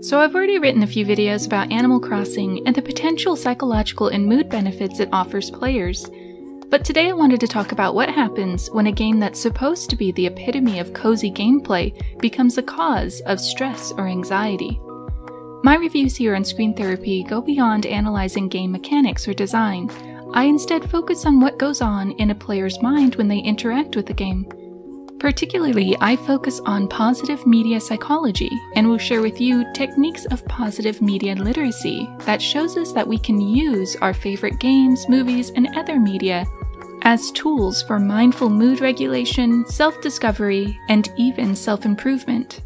So I've already written a few videos about Animal Crossing and the potential psychological and mood benefits it offers players. But today I wanted to talk about what happens when a game that's supposed to be the epitome of cozy gameplay becomes a cause of stress or anxiety. My reviews here on Screen Therapy go beyond analyzing game mechanics or design. I instead focus on what goes on in a player's mind when they interact with the game. Particularly, I focus on positive media psychology and will share with you techniques of positive media literacy that shows us that we can use our favorite games, movies, and other media as tools for mindful mood regulation, self discovery, and even self improvement.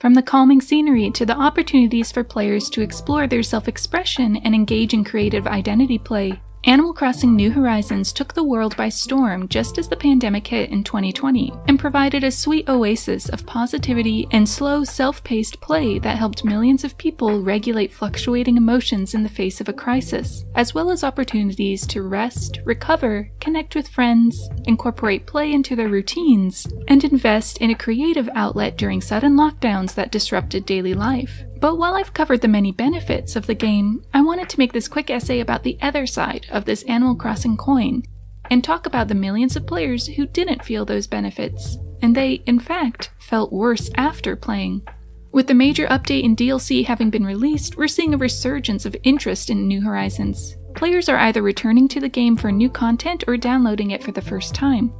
From the calming scenery to the opportunities for players to explore their self expression and engage in creative identity play, Animal Crossing New Horizons took the world by storm just as the pandemic hit in 2020 and provided a sweet oasis of positivity and slow, self paced play that helped millions of people regulate fluctuating emotions in the face of a crisis, as well as opportunities to rest, recover, connect with friends, incorporate play into their routines, and invest in a creative outlet during sudden lockdowns that disrupted daily life. But while I've covered the many benefits of the game, I wanted to make this quick essay about the other side of this Animal Crossing coin, and talk about the millions of players who didn't feel those benefits, and they, in fact, felt worse after playing. With the major update and DLC having been released, we're seeing a resurgence of interest in New Horizons. Players are either returning to the game for new content or downloading it for the first time.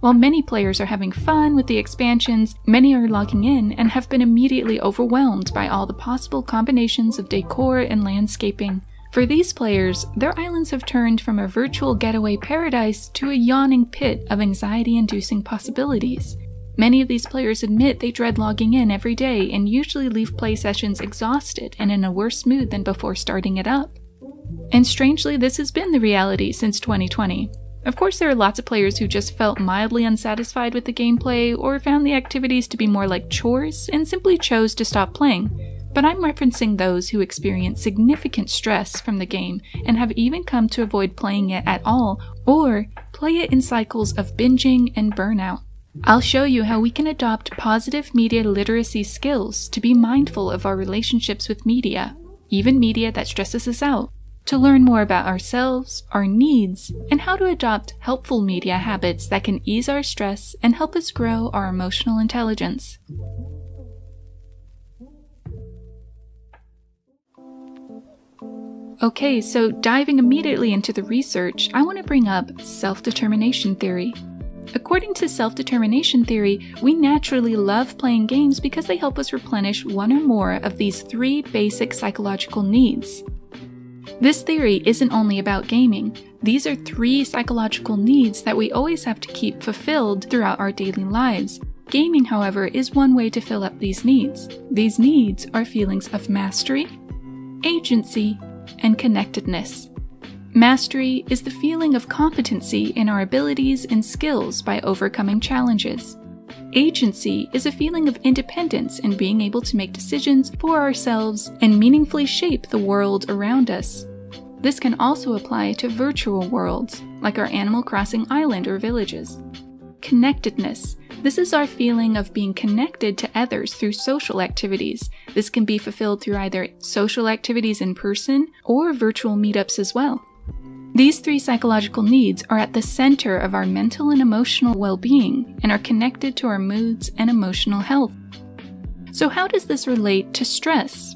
While many players are having fun with the expansions, many are logging in and have been immediately overwhelmed by all the possible combinations of decor and landscaping. For these players, their islands have turned from a virtual getaway paradise to a yawning pit of anxiety inducing possibilities. Many of these players admit they dread logging in every day and usually leave play sessions exhausted and in a worse mood than before starting it up. And strangely, this has been the reality since 2020. Of course, there are lots of players who just felt mildly unsatisfied with the gameplay or found the activities to be more like chores and simply chose to stop playing. But I'm referencing those who experience significant stress from the game and have even come to avoid playing it at all or play it in cycles of binging and burnout. I'll show you how we can adopt positive media literacy skills to be mindful of our relationships with media, even media that stresses us out, to learn more about ourselves, our needs, and how to adopt helpful media habits that can ease our stress and help us grow our emotional intelligence. Okay, so diving immediately into the research, I want to bring up self determination theory. According to self determination theory, we naturally love playing games because they help us replenish one or more of these three basic psychological needs this theory isn't only about gaming. These are three psychological needs that we always have to keep fulfilled throughout our daily lives. Gaming, however, is one way to fill up these needs. These needs are feelings of mastery, agency, and connectedness. Mastery is the feeling of competency in our abilities and skills by overcoming challenges. Agency is a feeling of independence and being able to make decisions for ourselves and meaningfully shape the world around us. This can also apply to virtual worlds, like our Animal Crossing island or villages. Connectedness. This is our feeling of being connected to others through social activities. This can be fulfilled through either social activities in person or virtual meetups as well. These three psychological needs are at the center of our mental and emotional well being and are connected to our moods and emotional health. So, how does this relate to stress?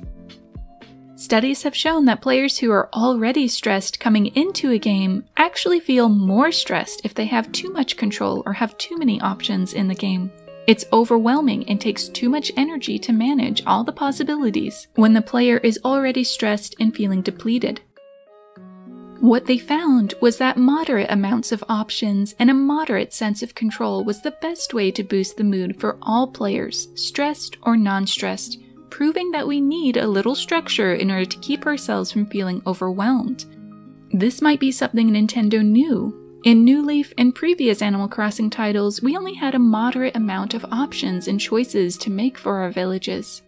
Studies have shown that players who are already stressed coming into a game actually feel more stressed if they have too much control or have too many options in the game. It's overwhelming and takes too much energy to manage all the possibilities when the player is already stressed and feeling depleted. What they found was that moderate amounts of options and a moderate sense of control was the best way to boost the mood for all players, stressed or non stressed, proving that we need a little structure in order to keep ourselves from feeling overwhelmed. This might be something Nintendo knew. In New Leaf and previous Animal Crossing titles, we only had a moderate amount of options and choices to make for our villages.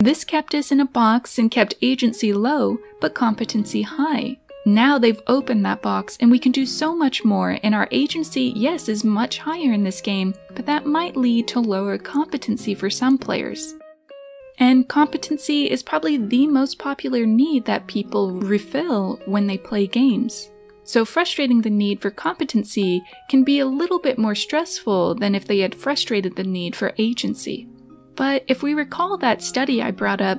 This kept us in a box and kept agency low, but competency high, now they've opened that box and we can do so much more, and our agency, yes, is much higher in this game, but that might lead to lower competency for some players. And competency is probably the most popular need that people refill when they play games. So, frustrating the need for competency can be a little bit more stressful than if they had frustrated the need for agency. But if we recall that study I brought up,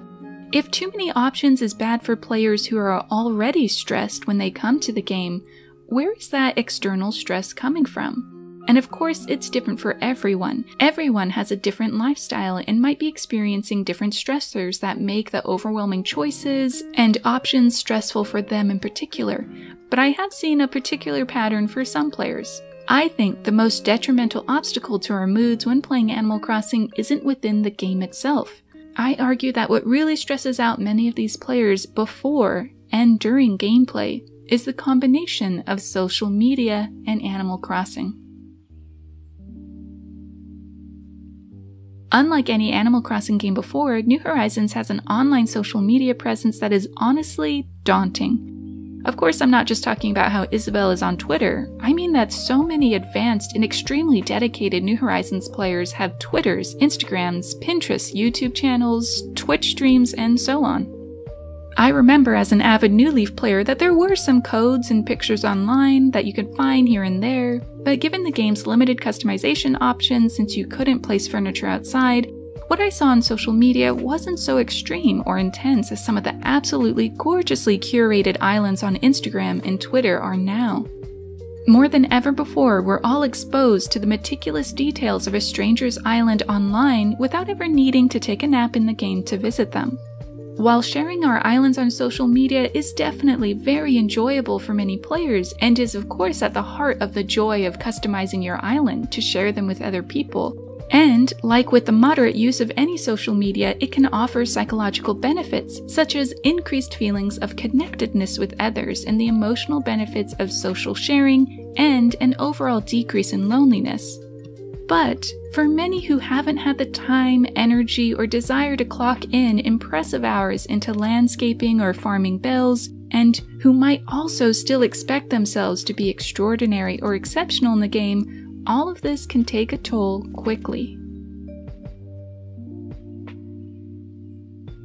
if too many options is bad for players who are already stressed when they come to the game, where is that external stress coming from? And of course, it's different for everyone. Everyone has a different lifestyle and might be experiencing different stressors that make the overwhelming choices and options stressful for them in particular. But I have seen a particular pattern for some players. I think the most detrimental obstacle to our moods when playing Animal Crossing isn't within the game itself. I argue that what really stresses out many of these players before and during gameplay is the combination of social media and Animal Crossing. Unlike any Animal Crossing game before, New Horizons has an online social media presence that is honestly daunting. Of course, I'm not just talking about how Isabelle is on Twitter. I mean that so many advanced and extremely dedicated New Horizons players have Twitters, Instagrams, Pinterest, YouTube channels, Twitch streams, and so on. I remember as an avid New Leaf player that there were some codes and pictures online that you could find here and there, but given the game's limited customization options since you couldn't place furniture outside, what I saw on social media wasn't so extreme or intense as some of the absolutely gorgeously curated islands on Instagram and Twitter are now. More than ever before, we're all exposed to the meticulous details of a stranger's island online without ever needing to take a nap in the game to visit them. While sharing our islands on social media is definitely very enjoyable for many players and is of course at the heart of the joy of customizing your island to share them with other people, and, like with the moderate use of any social media, it can offer psychological benefits, such as increased feelings of connectedness with others and the emotional benefits of social sharing, and an overall decrease in loneliness. But for many who haven't had the time, energy, or desire to clock in impressive hours into landscaping or farming bells, and who might also still expect themselves to be extraordinary or exceptional in the game, all of this can take a toll quickly.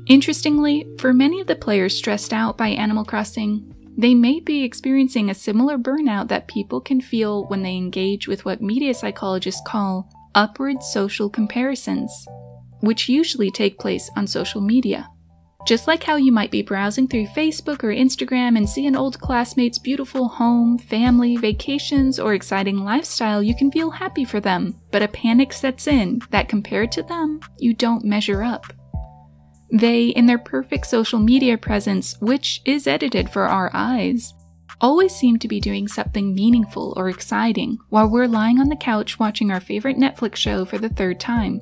Interestingly, for many of the players stressed out by Animal Crossing, they may be experiencing a similar burnout that people can feel when they engage with what media psychologists call upward social comparisons, which usually take place on social media. Just like how you might be browsing through Facebook or Instagram and see an old classmate's beautiful home, family, vacations, or exciting lifestyle, you can feel happy for them, but a panic sets in that compared to them, you don't measure up. They, in their perfect social media presence, which is edited for our eyes, always seem to be doing something meaningful or exciting while we're lying on the couch watching our favorite Netflix show for the third time.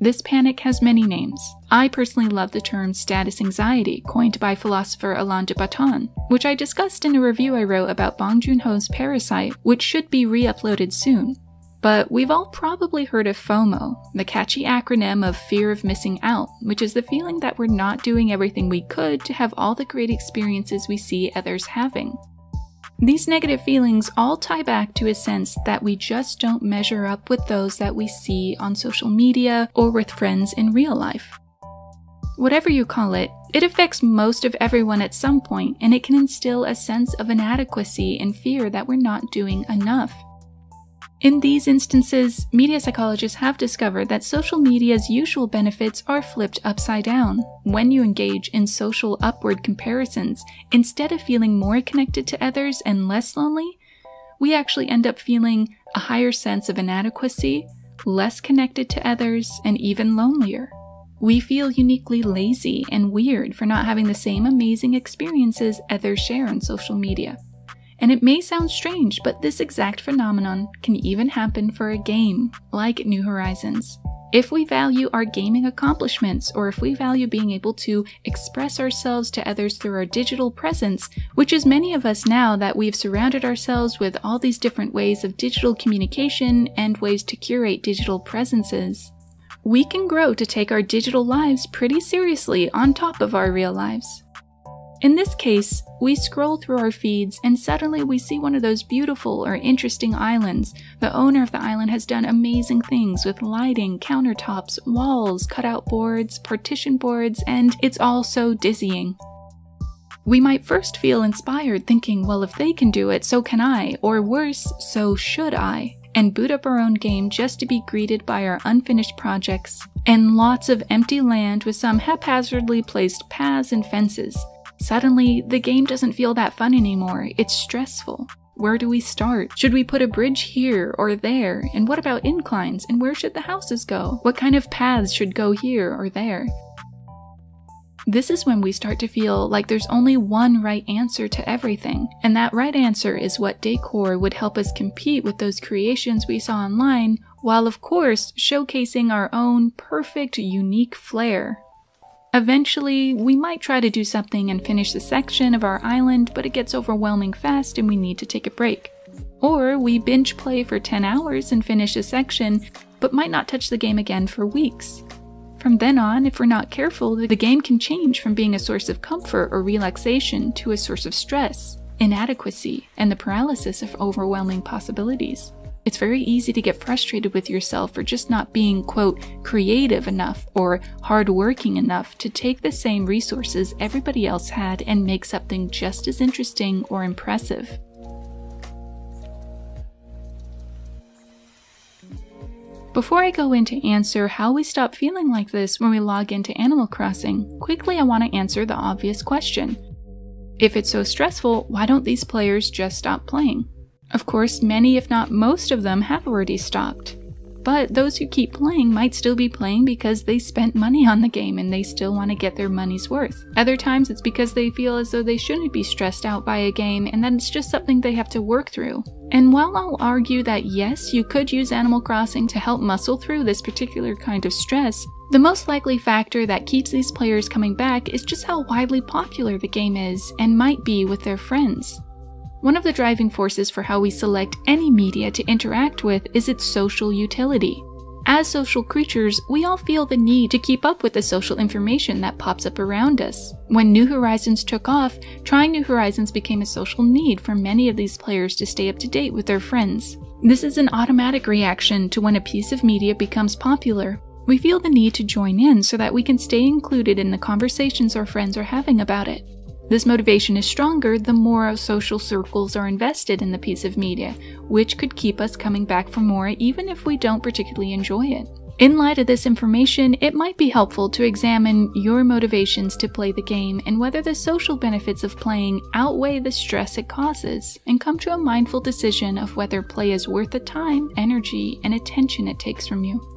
This panic has many names. I personally love the term status anxiety, coined by philosopher Alain de Botton, which I discussed in a review I wrote about Bong Joon Ho's Parasite, which should be re uploaded soon. But we've all probably heard of FOMO, the catchy acronym of fear of missing out, which is the feeling that we're not doing everything we could to have all the great experiences we see others having. These negative feelings all tie back to a sense that we just don't measure up with those that we see on social media or with friends in real life. Whatever you call it, it affects most of everyone at some point, and it can instill a sense of inadequacy and fear that we're not doing enough. In these instances, media psychologists have discovered that social media's usual benefits are flipped upside down. When you engage in social upward comparisons, instead of feeling more connected to others and less lonely, we actually end up feeling a higher sense of inadequacy, less connected to others, and even lonelier. We feel uniquely lazy and weird for not having the same amazing experiences others share on social media. And it may sound strange, but this exact phenomenon can even happen for a game, like New Horizons. If we value our gaming accomplishments, or if we value being able to express ourselves to others through our digital presence, which is many of us now that we've surrounded ourselves with all these different ways of digital communication and ways to curate digital presences, we can grow to take our digital lives pretty seriously on top of our real lives. In this case, we scroll through our feeds and suddenly we see one of those beautiful or interesting islands. The owner of the island has done amazing things with lighting, countertops, walls, cutout boards, partition boards, and it's all so dizzying. We might first feel inspired thinking, well, if they can do it, so can I, or worse, so should I, and boot up our own game just to be greeted by our unfinished projects and lots of empty land with some haphazardly placed paths and fences. Suddenly, the game doesn't feel that fun anymore, it's stressful. Where do we start? Should we put a bridge here or there? And what about inclines? And where should the houses go? What kind of paths should go here or there? This is when we start to feel like there's only one right answer to everything, and that right answer is what decor would help us compete with those creations we saw online, while of course showcasing our own perfect, unique flair. Eventually, we might try to do something and finish the section of our island, but it gets overwhelming fast and we need to take a break. Or we binge play for 10 hours and finish a section, but might not touch the game again for weeks. From then on, if we're not careful, the game can change from being a source of comfort or relaxation to a source of stress, inadequacy, and the paralysis of overwhelming possibilities. It's very easy to get frustrated with yourself for just not being, quote, creative enough or hardworking enough to take the same resources everybody else had and make something just as interesting or impressive. Before I go in to answer how we stop feeling like this when we log into Animal Crossing, quickly I want to answer the obvious question. If it's so stressful, why don't these players just stop playing? Of course, many, if not most of them, have already stopped. But those who keep playing might still be playing because they spent money on the game and they still want to get their money's worth. Other times it's because they feel as though they shouldn't be stressed out by a game and that it's just something they have to work through. And while I'll argue that yes, you could use Animal Crossing to help muscle through this particular kind of stress, the most likely factor that keeps these players coming back is just how widely popular the game is and might be with their friends. One of the driving forces for how we select any media to interact with is its social utility. As social creatures, we all feel the need to keep up with the social information that pops up around us. When New Horizons took off, trying New Horizons became a social need for many of these players to stay up to date with their friends. This is an automatic reaction to when a piece of media becomes popular. We feel the need to join in so that we can stay included in the conversations our friends are having about it. This motivation is stronger the more our social circles are invested in the piece of media, which could keep us coming back for more even if we don't particularly enjoy it. In light of this information, it might be helpful to examine your motivations to play the game and whether the social benefits of playing outweigh the stress it causes, and come to a mindful decision of whether play is worth the time, energy, and attention it takes from you.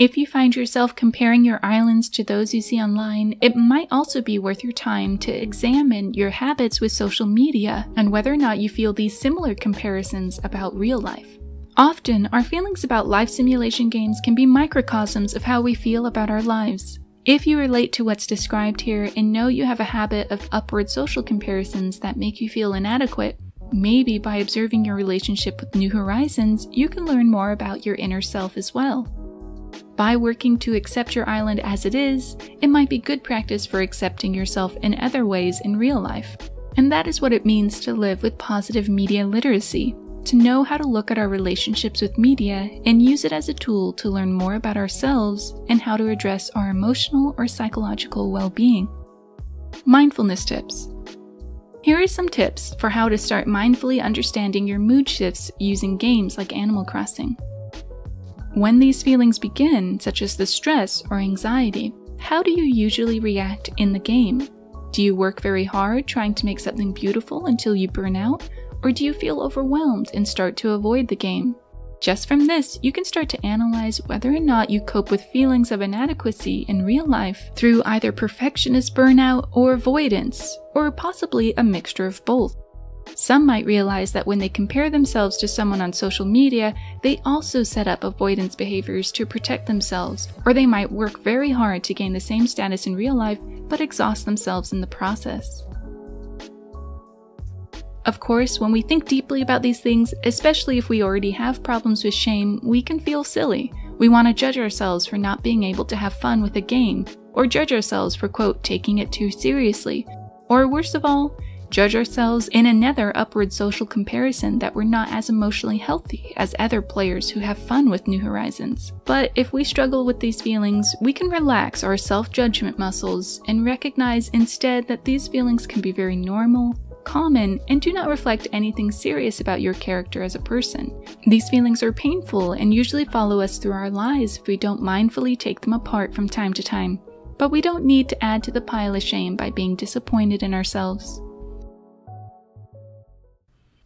If you find yourself comparing your islands to those you see online, it might also be worth your time to examine your habits with social media and whether or not you feel these similar comparisons about real life. Often, our feelings about life simulation games can be microcosms of how we feel about our lives. If you relate to what's described here and know you have a habit of upward social comparisons that make you feel inadequate, maybe by observing your relationship with New Horizons, you can learn more about your inner self as well. By working to accept your island as it is, it might be good practice for accepting yourself in other ways in real life. And that is what it means to live with positive media literacy to know how to look at our relationships with media and use it as a tool to learn more about ourselves and how to address our emotional or psychological well being. Mindfulness tips. Here are some tips for how to start mindfully understanding your mood shifts using games like Animal Crossing. When these feelings begin, such as the stress or anxiety, how do you usually react in the game? Do you work very hard trying to make something beautiful until you burn out? Or do you feel overwhelmed and start to avoid the game? Just from this, you can start to analyze whether or not you cope with feelings of inadequacy in real life through either perfectionist burnout or avoidance, or possibly a mixture of both. Some might realize that when they compare themselves to someone on social media, they also set up avoidance behaviors to protect themselves, or they might work very hard to gain the same status in real life but exhaust themselves in the process. Of course, when we think deeply about these things, especially if we already have problems with shame, we can feel silly. We want to judge ourselves for not being able to have fun with a game, or judge ourselves for, quote, taking it too seriously, or worst of all, judge ourselves in another upward social comparison that we're not as emotionally healthy as other players who have fun with New Horizons. But if we struggle with these feelings, we can relax our self judgment muscles and recognize instead that these feelings can be very normal, common, and do not reflect anything serious about your character as a person. These feelings are painful and usually follow us through our lives if we don't mindfully take them apart from time to time. But we don't need to add to the pile of shame by being disappointed in ourselves.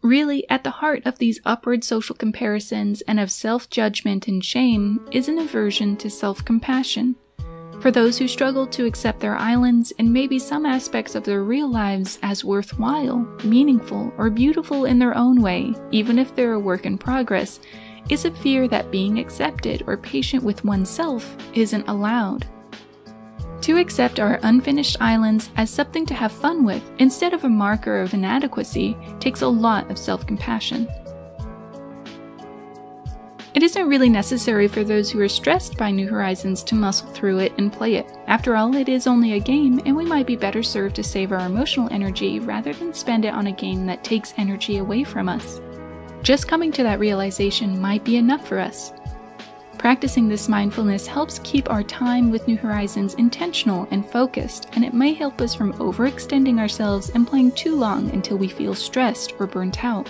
Really, at the heart of these upward social comparisons and of self judgment and shame is an aversion to self compassion. For those who struggle to accept their islands and maybe some aspects of their real lives as worthwhile, meaningful, or beautiful in their own way, even if they're a work in progress, is a fear that being accepted or patient with oneself isn't allowed. To accept our unfinished islands as something to have fun with instead of a marker of inadequacy takes a lot of self compassion. It isn't really necessary for those who are stressed by New Horizons to muscle through it and play it. After all, it is only a game, and we might be better served to save our emotional energy rather than spend it on a game that takes energy away from us. Just coming to that realization might be enough for us, Practicing this mindfulness helps keep our time with New Horizons intentional and focused, and it may help us from overextending ourselves and playing too long until we feel stressed or burnt out.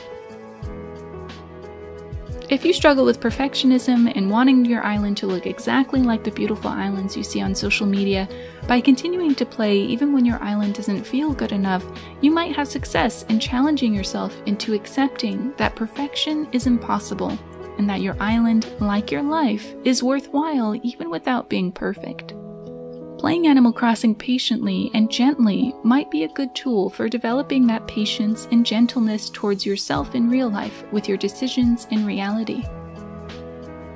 If you struggle with perfectionism and wanting your island to look exactly like the beautiful islands you see on social media, by continuing to play even when your island doesn't feel good enough, you might have success in challenging yourself into accepting that perfection is impossible and that your island, like your life, is worthwhile even without being perfect. Playing Animal Crossing patiently and gently might be a good tool for developing that patience and gentleness towards yourself in real life with your decisions in reality.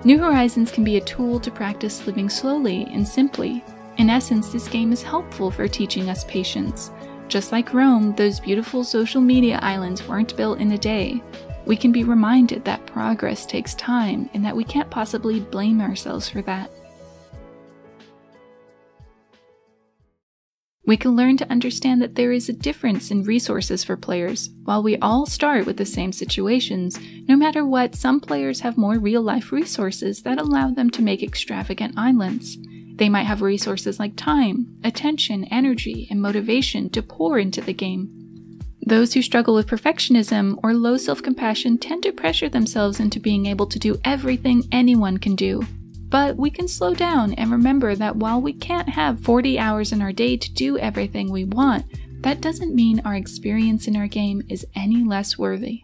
New Horizons can be a tool to practice living slowly and simply. In essence, this game is helpful for teaching us patience. Just like Rome, those beautiful social media islands weren't built in a day, we can be reminded that progress takes time and that we can't possibly blame ourselves for that. We can learn to understand that there is a difference in resources for players. While we all start with the same situations, no matter what, some players have more real life resources that allow them to make extravagant islands. They might have resources like time, attention, energy, and motivation to pour into the game. Those who struggle with perfectionism or low self compassion tend to pressure themselves into being able to do everything anyone can do. But we can slow down and remember that while we can't have 40 hours in our day to do everything we want, that doesn't mean our experience in our game is any less worthy.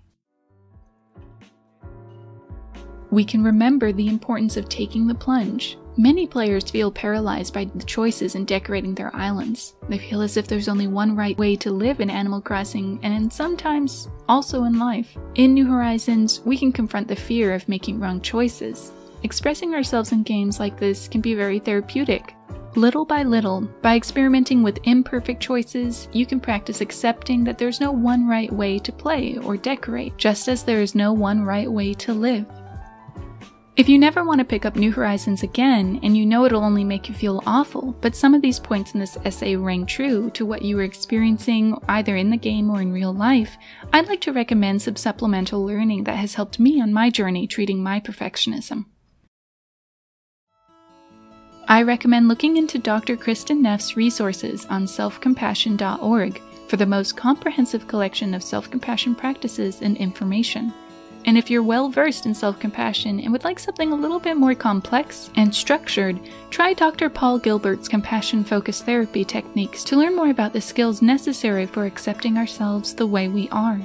We can remember the importance of taking the plunge, Many players feel paralyzed by the choices in decorating their islands. They feel as if there's only one right way to live in Animal Crossing, and sometimes also in life. In New Horizons, we can confront the fear of making wrong choices. Expressing ourselves in games like this can be very therapeutic. Little by little, by experimenting with imperfect choices, you can practice accepting that there's no one right way to play or decorate, just as there is no one right way to live. If you never want to pick up New Horizons again, and you know it'll only make you feel awful, but some of these points in this essay rang true to what you were experiencing either in the game or in real life, I'd like to recommend some supplemental learning that has helped me on my journey treating my perfectionism. I recommend looking into Dr. Kristin Neff's resources on selfcompassion.org for the most comprehensive collection of self compassion practices and information. And if you're well versed in self compassion and would like something a little bit more complex and structured, try Dr. Paul Gilbert's compassion focused therapy techniques to learn more about the skills necessary for accepting ourselves the way we are.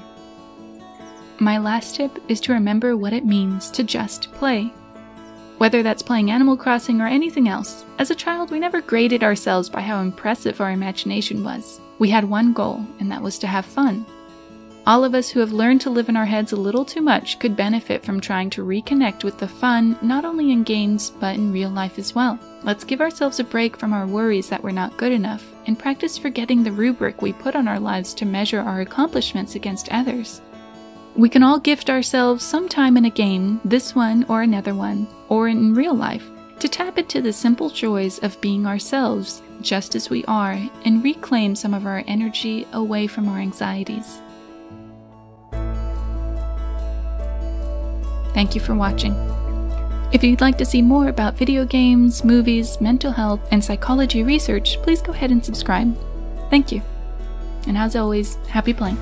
My last tip is to remember what it means to just play. Whether that's playing Animal Crossing or anything else, as a child we never graded ourselves by how impressive our imagination was. We had one goal, and that was to have fun. All of us who have learned to live in our heads a little too much could benefit from trying to reconnect with the fun, not only in games, but in real life as well. Let's give ourselves a break from our worries that we're not good enough, and practice forgetting the rubric we put on our lives to measure our accomplishments against others. We can all gift ourselves some time in a game, this one or another one, or in real life, to tap into the simple joys of being ourselves just as we are and reclaim some of our energy away from our anxieties. Thank you for watching. If you'd like to see more about video games, movies, mental health, and psychology research, please go ahead and subscribe. Thank you. And as always, happy playing.